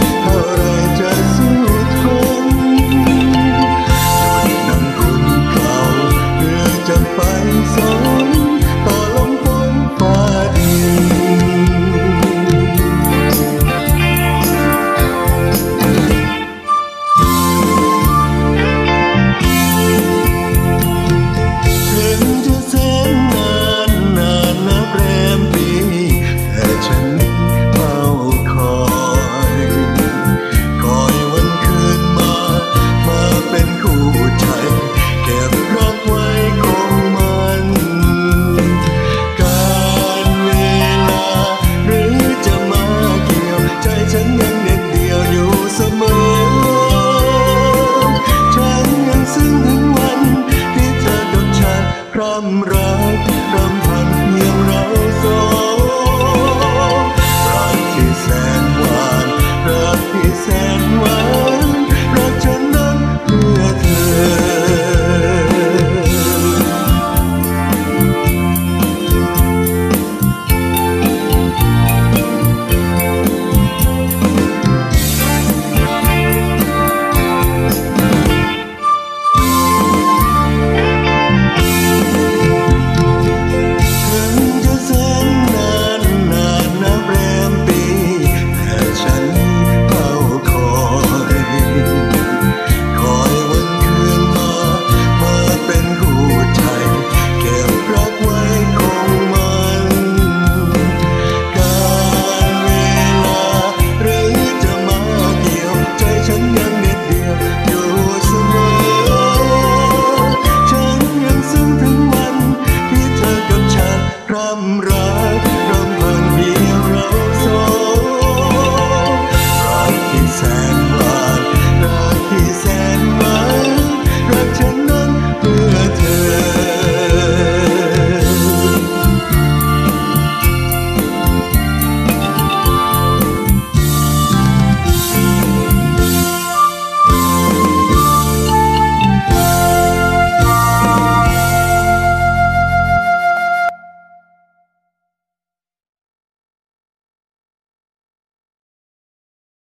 تا رنج از کن.